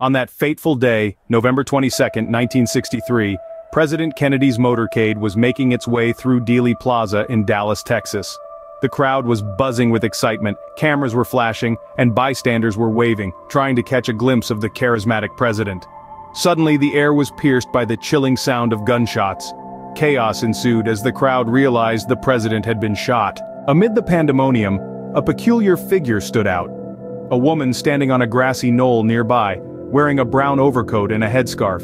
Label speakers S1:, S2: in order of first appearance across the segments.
S1: On that fateful day, November 22, 1963, President Kennedy's motorcade was making its way through Dealey Plaza in Dallas, Texas. The crowd was buzzing with excitement, cameras were flashing, and bystanders were waving, trying to catch a glimpse of the charismatic president. Suddenly the air was pierced by the chilling sound of gunshots. Chaos ensued as the crowd realized the president had been shot. Amid the pandemonium, a peculiar figure stood out. A woman standing on a grassy knoll nearby, wearing a brown overcoat and a headscarf.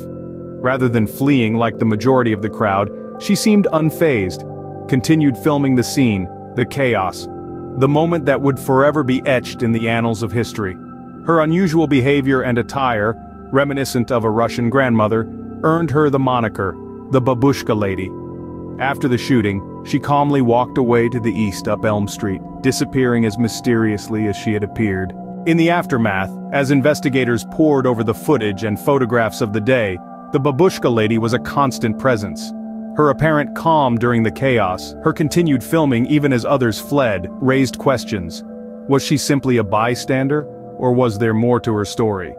S1: Rather than fleeing like the majority of the crowd, she seemed unfazed, continued filming the scene, the chaos, the moment that would forever be etched in the annals of history. Her unusual behavior and attire, reminiscent of a Russian grandmother, earned her the moniker, the Babushka Lady. After the shooting, she calmly walked away to the east up Elm Street, disappearing as mysteriously as she had appeared. In the aftermath, as investigators pored over the footage and photographs of the day, the Babushka Lady was a constant presence. Her apparent calm during the chaos, her continued filming even as others fled, raised questions. Was she simply a bystander, or was there more to her story?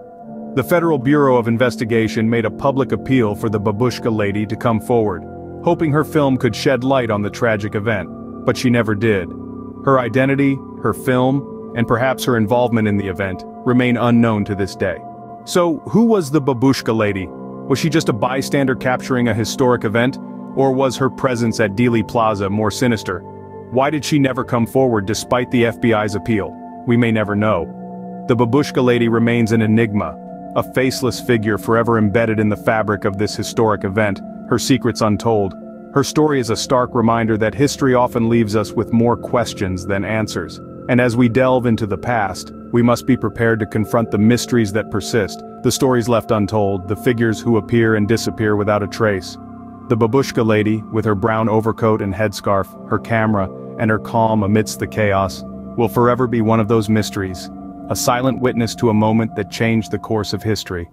S1: The Federal Bureau of Investigation made a public appeal for the Babushka lady to come forward, hoping her film could shed light on the tragic event, but she never did. Her identity, her film, and perhaps her involvement in the event, remain unknown to this day. So, who was the Babushka lady? Was she just a bystander capturing a historic event, or was her presence at Dealey Plaza more sinister? Why did she never come forward despite the FBI's appeal? We may never know. The Babushka lady remains an enigma, a faceless figure forever embedded in the fabric of this historic event, her secrets untold. Her story is a stark reminder that history often leaves us with more questions than answers. And as we delve into the past, we must be prepared to confront the mysteries that persist, the stories left untold, the figures who appear and disappear without a trace. The babushka lady, with her brown overcoat and headscarf, her camera, and her calm amidst the chaos, will forever be one of those mysteries, a silent witness to a moment that changed the course of history.